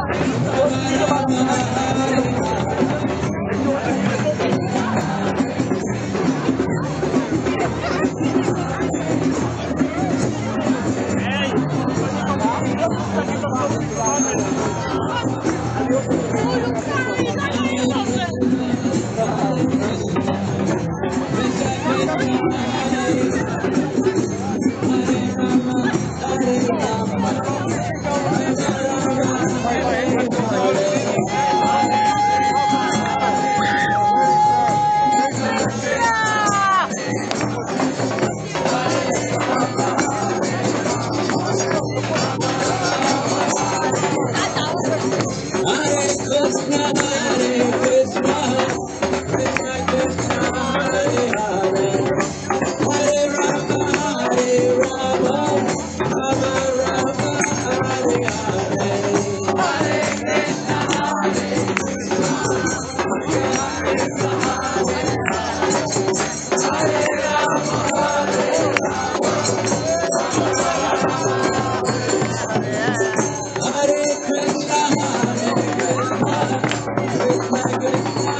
Hey! Obrigado.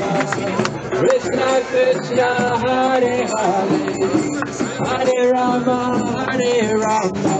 Krishna Krishna, Hare Hare, Hare Rama, Hare Rama,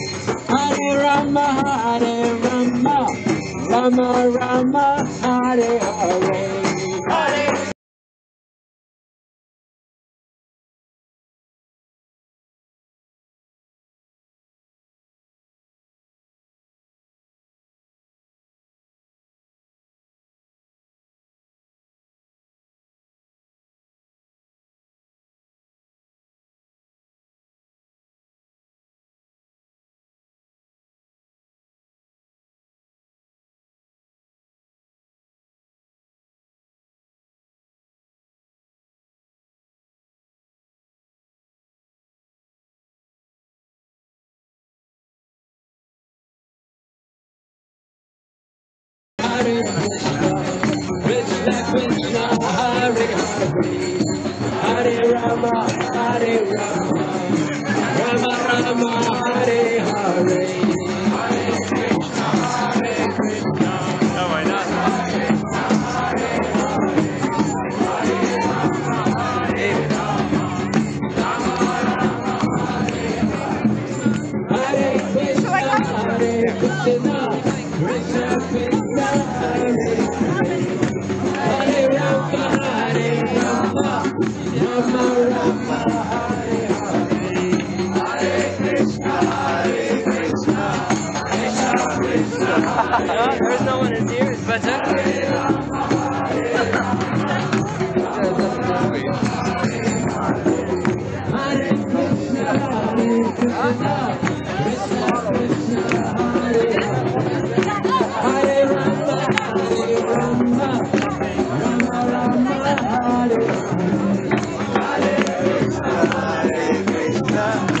Rama Rama, Hare Hare. Krishna, Hare, Hare Rama, Thank there's no one in Hare